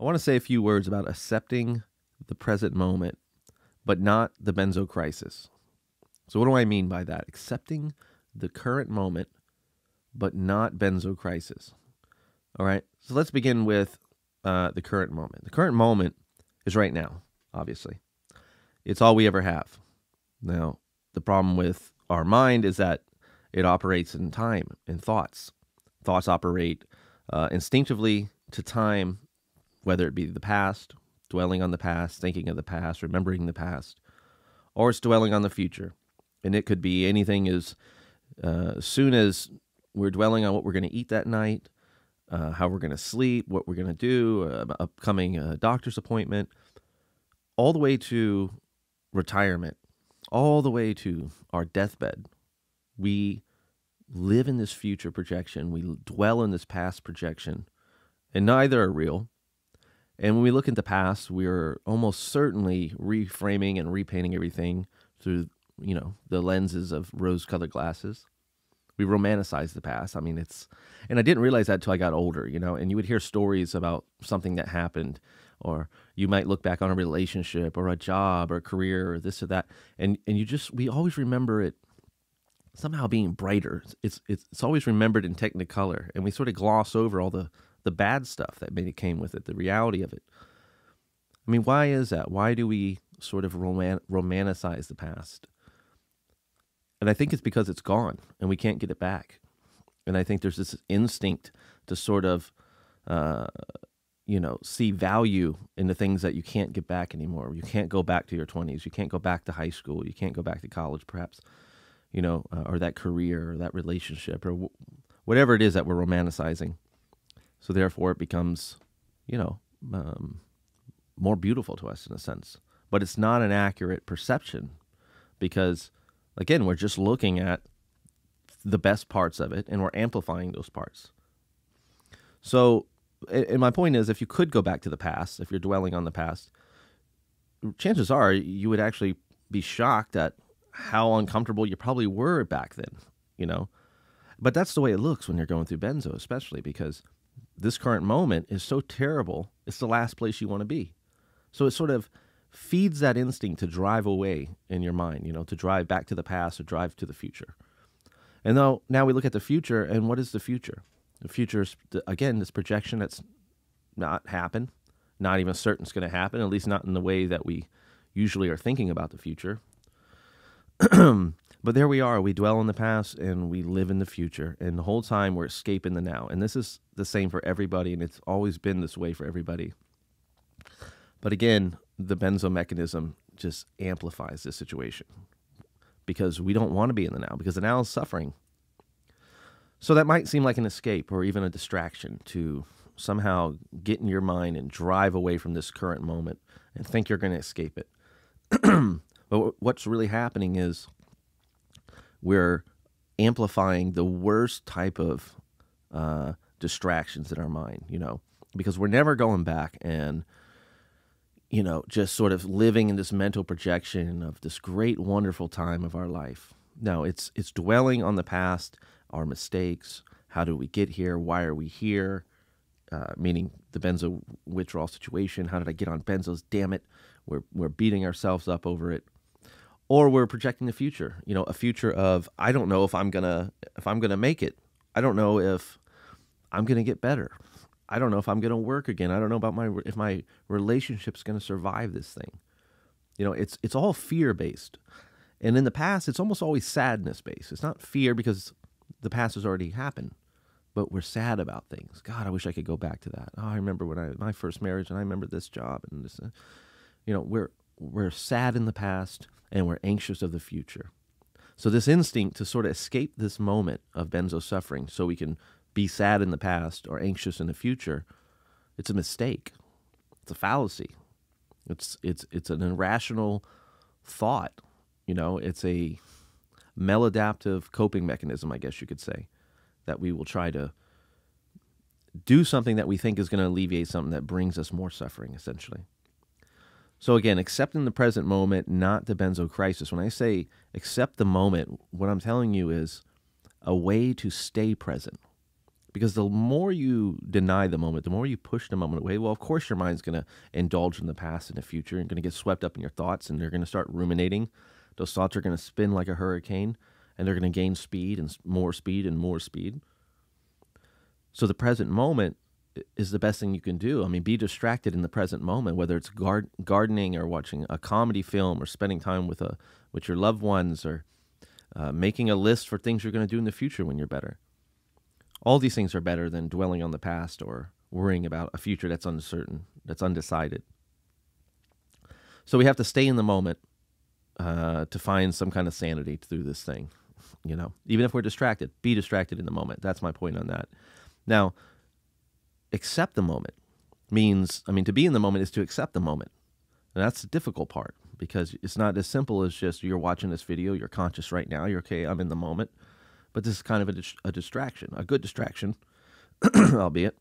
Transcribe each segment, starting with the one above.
I want to say a few words about accepting the present moment, but not the benzo crisis. So, what do I mean by that? Accepting the current moment, but not benzo crisis. All right. So, let's begin with uh, the current moment. The current moment is right now, obviously. It's all we ever have. Now, the problem with our mind is that it operates in time, in thoughts. Thoughts operate uh, instinctively to time, whether it be the past, dwelling on the past, thinking of the past, remembering the past, or it's dwelling on the future. And it could be anything as uh, soon as we're dwelling on what we're going to eat that night, uh, how we're going to sleep, what we're going to do, uh, upcoming uh, doctor's appointment, all the way to retirement, all the way to our deathbed. We live in this future projection, we dwell in this past projection, and neither are real. And when we look into the past, we're almost certainly reframing and repainting everything through, you know, the lenses of rose-colored glasses. We romanticize the past. I mean, it's, and I didn't realize that until I got older, you know. And you would hear stories about something that happened, or you might look back on a relationship, or a job, or a career, or this or that, and and you just we always remember it somehow being brighter. It's it's it's always remembered in technicolor, and we sort of gloss over all the the bad stuff that maybe came with it, the reality of it. I mean, why is that? Why do we sort of roman- romanticize the past? And I think it's because it's gone and we can't get it back. And I think there's this instinct to sort of, uh, you know, see value in the things that you can't get back anymore. You can't go back to your 20s. You can't go back to high school. You can't go back to college, perhaps, you know, uh, or that career or that relationship or w- whatever it is that we're romanticizing. So therefore, it becomes, you know, um, more beautiful to us in a sense. But it's not an accurate perception because, again, we're just looking at the best parts of it and we're amplifying those parts. So, and my point is, if you could go back to the past, if you're dwelling on the past, chances are you would actually be shocked at how uncomfortable you probably were back then, you know. But that's the way it looks when you're going through benzo, especially because this current moment is so terrible, it's the last place you want to be. So it sort of feeds that instinct to drive away in your mind, you know, to drive back to the past or drive to the future. And now, now we look at the future, and what is the future? The future is, again, this projection that's not happened, not even certain it's going to happen, at least not in the way that we usually are thinking about the future. But there we are. We dwell in the past and we live in the future. And the whole time we're escaping the now. And this is the same for everybody. And it's always been this way for everybody. But again, the benzo mechanism just amplifies this situation because we don't want to be in the now because the now is suffering. So that might seem like an escape or even a distraction to somehow get in your mind and drive away from this current moment and think you're going to escape it. but what's really happening is we're amplifying the worst type of uh, distractions in our mind, you know, because we're never going back and, you know, just sort of living in this mental projection of this great, wonderful time of our life. No, it's it's dwelling on the past, our mistakes. How do we get here? Why are we here? Uh, meaning the benzo withdrawal situation. How did I get on benzos? Damn it, we're we're beating ourselves up over it or we're projecting the future you know a future of i don't know if i'm gonna if i'm gonna make it. I don't know if i'm gonna get better. I don't know if i'm gonna work again. I don't know about my if my relationship's gonna survive this thing. You know it's it's all fear based and in the past it's almost always sadness based it's not fear because the past has already happened but we're sad about things. God i wish i could go back to that. Oh i remember when i my first marriage and i remember this job and this uh, you know we're we're sad in the past and we're anxious of the future. So, this instinct to sort of escape this moment of benzo suffering so we can be sad in the past or anxious in the future, it's a mistake. It's a fallacy. It's, it's, it's an irrational thought. You know, it's a maladaptive coping mechanism, I guess you could say, that we will try to do something that we think is going to alleviate something that brings us more suffering, essentially. So again, accepting the present moment, not the benzo crisis. When I say accept the moment, what I'm telling you is a way to stay present. Because the more you deny the moment, the more you push the moment away, well, of course, your mind's going to indulge in the past and the future and going to get swept up in your thoughts and they're going to start ruminating. Those thoughts are going to spin like a hurricane and they're going to gain speed and more speed and more speed. So the present moment is the best thing you can do. I mean, be distracted in the present moment, whether it's gar- gardening or watching a comedy film or spending time with a with your loved ones or uh, making a list for things you're going to do in the future when you're better. All these things are better than dwelling on the past or worrying about a future that's uncertain, that's undecided. So we have to stay in the moment uh, to find some kind of sanity through this thing. You know, even if we're distracted, be distracted in the moment. That's my point on that. Now, accept the moment means, I mean, to be in the moment is to accept the moment. And that's the difficult part because it's not as simple as just you're watching this video, you're conscious right now, you're okay, I'm in the moment. But this is kind of a, a distraction, a good distraction, albeit.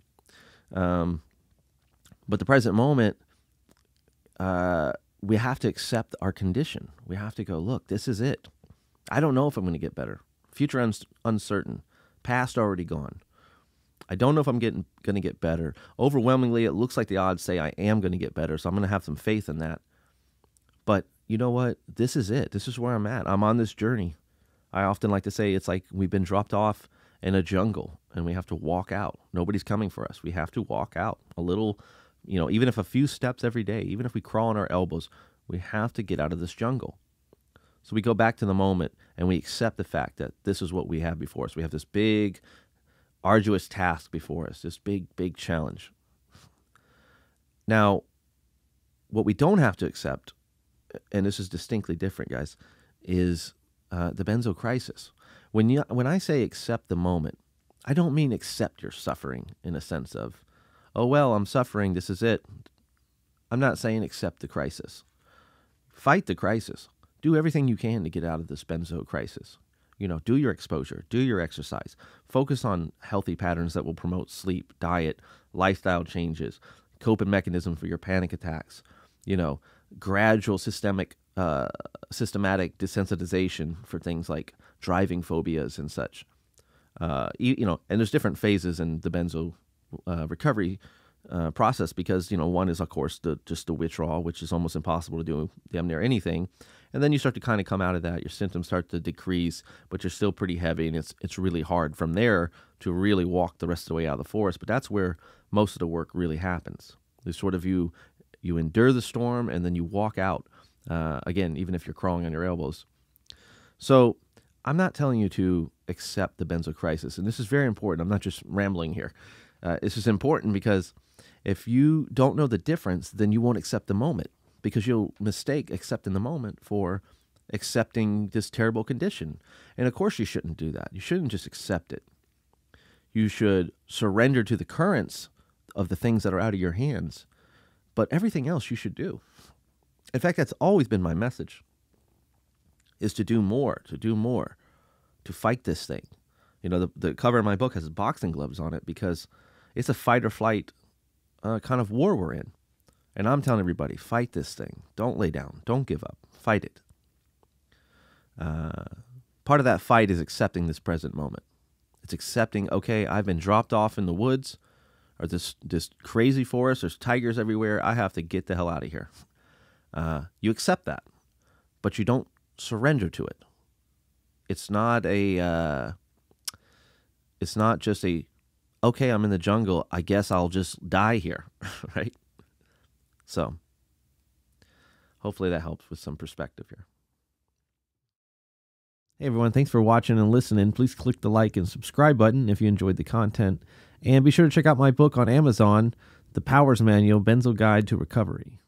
Um, but the present moment, uh, we have to accept our condition. We have to go, look, this is it. I don't know if I'm going to get better. Future un- uncertain. Past already gone. I don't know if I'm getting going to get better. Overwhelmingly, it looks like the odds say I am going to get better, so I'm going to have some faith in that. But you know what? This is it. This is where I'm at. I'm on this journey. I often like to say it's like we've been dropped off in a jungle and we have to walk out. Nobody's coming for us. We have to walk out a little, you know, even if a few steps every day, even if we crawl on our elbows, we have to get out of this jungle. So we go back to the moment and we accept the fact that this is what we have before us. We have this big, arduous task before us, this big, big challenge. Now, what we don't have to accept, and this is distinctly different, guys, is uh, the benzo crisis. When you when I say accept the moment, I don't mean accept your suffering in a sense of, oh well, I'm suffering, this is it. I'm not saying accept the crisis. Fight the crisis. Do everything you can to get out of this benzo crisis. You know, do your exposure, do your exercise, focus on healthy patterns that will promote sleep, diet, lifestyle changes, coping mechanism for your panic attacks. You know, gradual systemic uh, systematic desensitization for things like driving phobias and such. Uh, you, you, know, and there's different phases in the benzo uh, recovery uh, process because you know one is of course the just the withdrawal, which is almost impossible to do damn near anything, and then you start to kind of come out of that. Your symptoms start to decrease, but you're still pretty heavy, and it's it's really hard from there to really walk the rest of the way out of the forest. But that's where most of the work really happens. There's sort of you you endure the storm, and then you walk out uh, again, even if you're crawling on your elbows. So I'm not telling you to accept the benzo crisis, and this is very important. I'm not just rambling here. Uh, this is important because if you don't know the difference, then you won't accept the moment because you'll mistake accepting the moment for accepting this terrible condition. And of course, you shouldn't do that. You shouldn't just accept it. You should surrender to the currents of the things that are out of your hands, but everything else you should do. In fact, that's always been my message is to do more, to do more, to fight this thing. You know, the, the cover of my book has boxing gloves on it because it's a fight or flight uh, kind of war we're in. And I'm telling everybody, fight this thing. Don't lay down. Don't give up. Fight it. Uh, part of that fight is accepting this present moment. It's accepting, okay, I've been dropped off in the woods or this this crazy forest. There's tigers everywhere. I have to get the hell out of here. Uh, you accept that, but you don't surrender to it. It's not a. Uh, it's not just a. Okay, I'm in the jungle. I guess I'll just die here, right? So, hopefully that helps with some perspective here. Hey everyone, thanks for watching and listening. Please click the like and subscribe button if you enjoyed the content. And be sure to check out my book on Amazon, The Powers Manual Benzo Guide to Recovery.